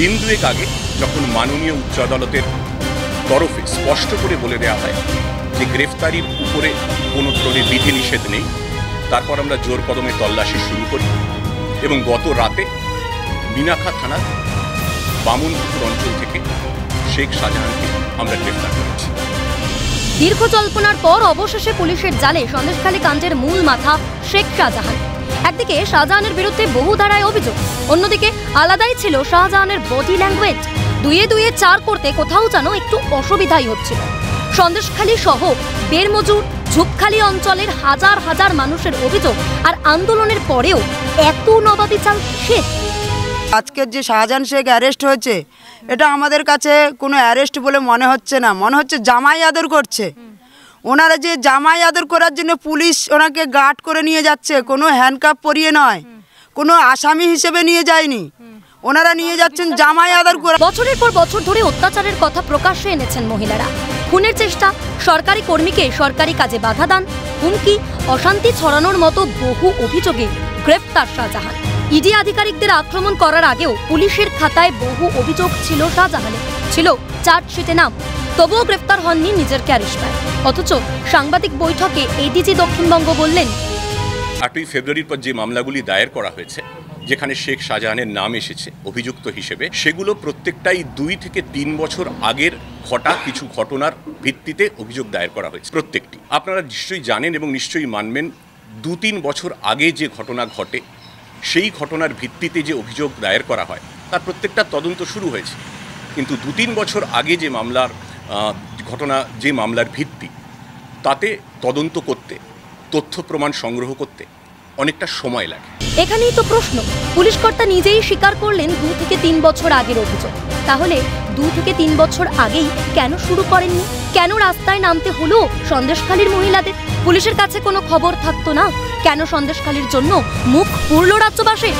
দিন দুয়েক আগে যখন মাননীয় উচ্চ আদালতের তরফে স্পষ্ট করে বলে দেওয়া হয় যে গ্রেফতারির উপরে কোনো ধরনের বিধিনিষেধ নেই, তারপর আমরা জোর কদমে তল্লাশি শুরু করি এবং গত রাতে মিনাখা থানার বামুনপুকুর অঞ্চল থেকে শেখ শাহজাহানকে আমরা গ্রেফতার করেছি। দীর্ঘ জল্পনার পর অবশেষে পুলিশের জালে সন্দেশখালী কাণ্ডের মূল মাথা শেখ শাহজাহান। একদিকে শাহজাহানের বিরুদ্ধে বহু ধারায় অভিযোগ, অন্যদিকে আলাদাই ছিল শাহজাহানের বডি ল্যাঙ্গুয়েজ। দুয়ে দুয়ে চার করতে কোথাও যেন একটু অসুবিধাই হচ্ছিল। সন্দেশখালী সহ বেরমজুর, ঝুপখালি অঞ্চলের হাজার হাজার মানুষের অভিযোগ আর আন্দোলনের পরেও এত নবাবী চাল সে আজকের যে শাহজাহান শেখ অ্যারেস্ট হয়েছে, এটা আমাদের কাছে কোনো অ্যারেস্ট বলে মনে হচ্ছে না। মনে হচ্ছে জামাই আদর করছে। ওনারা যে জামাই আদর করার জন্য পুলিশ ওনাকে গার্ড করে নিয়ে যাচ্ছে কোনো হ্যান্ডকাপ পরিয়ে নয়। কোনো আসামি হিসেবে নিয়ে যায়নি। ওনারা নিয়ে যাচ্ছেন জামাই আদর করা বছরের পর বছর ধরে অত্যাচারের কথা প্রকাশ্যে এনেছেন মহিলারা। খুনের চেষ্টা সরকারি কর্মীকে সরকারি কাজে বাধা দান হুমকি অশান্তি ছড়ানোর মতো বহু অভিযোগে গ্রেপ্তার শাহজাহান। ইডি আধিকারিকদের আক্রমণ করার আগেও পুলিশের খাতায় বহু অভিযোগ ছিল শাহজাহানের। ছিল চার্জশিটে নাম তবুও গ্রেফতার হননি নিজের ক্যারিশমায় অথচ সাংবাদিক বৈঠকে এডিজি দক্ষিণবঙ্গ বললেন, আটই ফেব্রুয়ারির পর যে মামলাগুলি দায়ের করা হয়েছে, যেখানে শেখ শাহজাহানের নাম এসেছে অভিযুক্ত হিসেবে, সেগুলো প্রত্যেকটাই দুই থেকে তিন বছর আগের ঘটা কিছু ঘটনার ভিত্তিতে অভিযোগ দায়ের করা হয়েছে, প্রত্যেকটি। আপনারা নিশ্চয়ই জানেন এবং নিশ্চয়ই মানবেন, দু তিন বছর আগে যে ঘটনা ঘটে, সেই ঘটনার ভিত্তিতে যে অভিযোগ দায়ের করা হয়, তার প্রত্যেকটা তদন্ত শুরু হয়েছে। কিন্তু দু তিন বছর আগে যে মামলার ঘটনা যে মামলার ভিত্তি, তাতে তদন্ত করতে, তথ্য প্রমাণ সংগ্রহ করতে অনেকটা সময় লাগে। এখানেই তো প্রশ্ন পুলিশ কর্তা নিজেই স্বীকার করলেন দু থেকে তিন বছর আগের অভিযোগ। তাহলে দু থেকে তিন বছর আগেই কেন শুরু করেননি? কেন রাস্তায় নামতে হলো সন্দেশখালীর মহিলাদের? পুলিশের কাছে কোনো খবর থাকতো না? কেন সন্দেশখালীর জন্য মুখ পুরল রাজ্যবাসীর?